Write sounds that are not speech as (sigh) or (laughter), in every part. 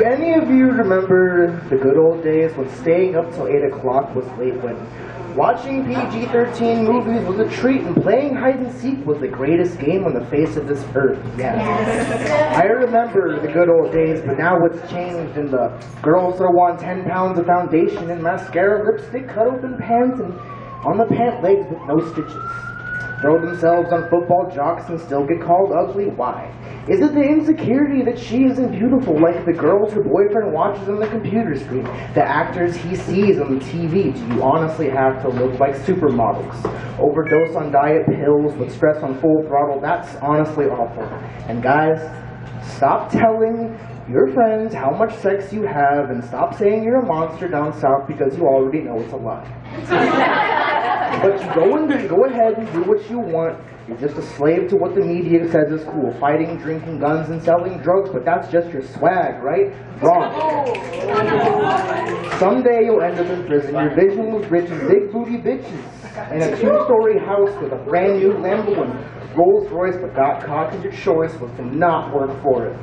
any of you remember the good old days when staying up till 8 o'clock was late, when watching PG-13 movies was a treat and playing hide and seek was the greatest game on the face of this earth? Yes. I remember the good old days, but now what's changed and the girls throw on 10 pounds of foundation and mascara, lipstick, cut open pants, and on the pant legs with no stitches. Throw themselves on football jocks and still get called ugly? Why? Is it the insecurity that she isn't beautiful like the girls her boyfriend watches on the computer screen? The actors he sees on the TV? Do you honestly have to look like supermodels? Overdose on diet pills with stress on full throttle? That's honestly awful. And guys, stop telling your friends how much sex you have and stop saying you're a monster down south because you already know it's a lie. (laughs) but you go and go ahead and do what you want. You're just a slave to what the media says is cool. Fighting, drinking guns, and selling drugs, but that's just your swag, right? Wrong. Someday you'll end up in prison. Your vision was rich and big booty bitches. In a two-story house with a brand new Lambo and Rolls Royce, but got caught because your choice was to not work for it.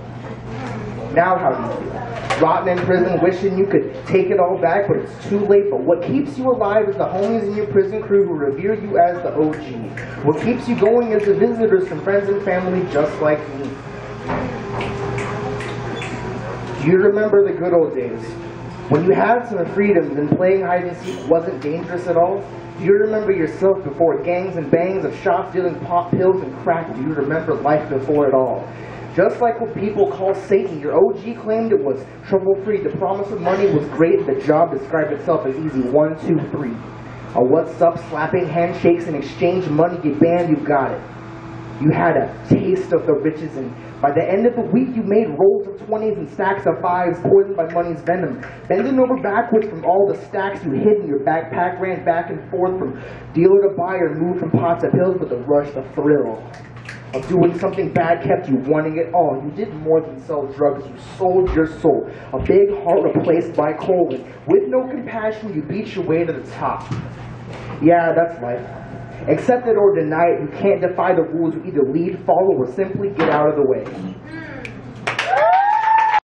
Now how do you feel? Rotten in prison, wishing you could take it all back, but it's too late. But what keeps you alive is the homies in your prison crew who revere you as the OG. What keeps you going is the visitors from friends and family just like me. Do you remember the good old days? When you had some freedoms and playing hide and seek wasn't dangerous at all? Do you remember yourself before gangs and bangs of shop dealing pop pills and crack? Do you remember life before it all? Just like what people call Satan, your OG claimed it was trouble-free. The promise of money was great. The job described itself as easy. One, two, three. A what's up, slapping handshakes and exchange money. You banned, you got it. You had a taste of the riches, and by the end of the week, you made rolls of 20s and stacks of 5s, poisoned by money's venom. Bending over backwards from all the stacks you hid in your backpack, ran back and forth from dealer to buyer, moved from pots to pills with the rush, the thrill of doing something bad kept you wanting it all. You did more than sell drugs, you sold your soul. A big heart replaced by cold. With no compassion, you beat your way to the top. Yeah, that's life. Accept it or deny it, you can't defy the rules. You either lead, follow, or simply get out of the way.